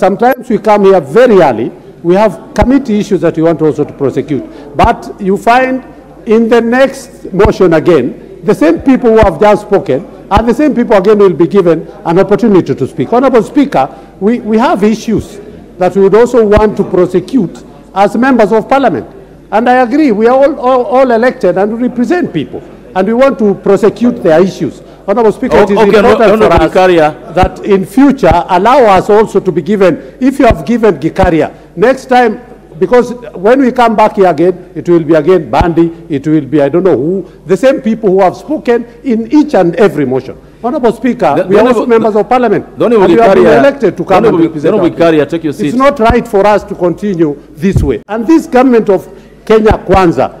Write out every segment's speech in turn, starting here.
Sometimes we come here very early. We have committee issues that we want also to prosecute. But you find in the next motion again, the same people who have just spoken and the same people again will be given an opportunity to speak. Honorable Speaker, we, we have issues that we would also want to prosecute as members of parliament. And I agree, we are all, all, all elected and we represent people. And we want to prosecute their issues. Honorable Speaker, it is Okay, important Honorable for us Gikaria. that in future allow us also to be given, if you have given Gikaria, next time, because when we come back here again, it will be again Bandi, it will be I don't know who, the same people who have spoken in each and every motion. Honorable Speaker, The- we the are also members of parliament. the and we have been elected to come the and represent the Honorable our people. Gikaria, take your seat. It's not right for us to continue this way. And this government of Kenya Kwanza,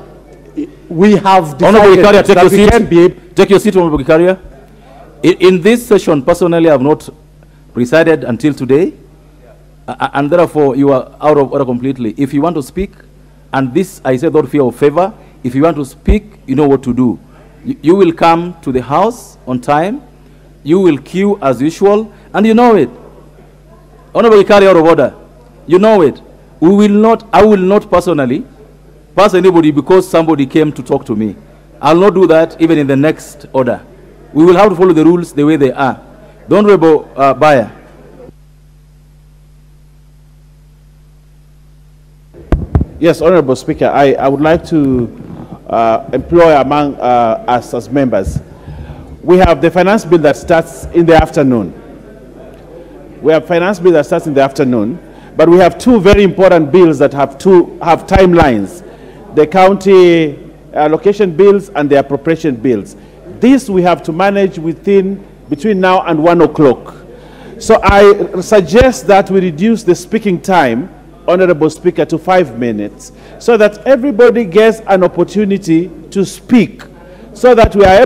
we have decided Honorable Gikaria, take that your we seat. can be Take your seat, Honorable Gikaria. In, in this session, personally, I have not presided until today, a- and therefore you are out of order completely. If you want to speak, and this I say without fear of favor, if you want to speak, you know what to do. You, you will come to the house on time, you will queue as usual, and you know it. Honorable Gikaria, out of order. You know it. We will not, I will not personally pass anybody because somebody came to talk to me. I'll not do that even in the next order. We will have to follow the rules the way they are. The Honorable uh, Baya. Yes, Honorable Speaker, I, I would like to uh, employ among uh, us as members. We have the finance bill that starts in the afternoon. We have finance bill that starts in the afternoon, but we have two very important bills that have two have timelines: the county allocation bills and the appropriation bills. This we have to manage within between now and one o'clock. So I suggest that we reduce the speaking time, Honorable Speaker, to five minutes, so that everybody gets an opportunity to speak, so that we are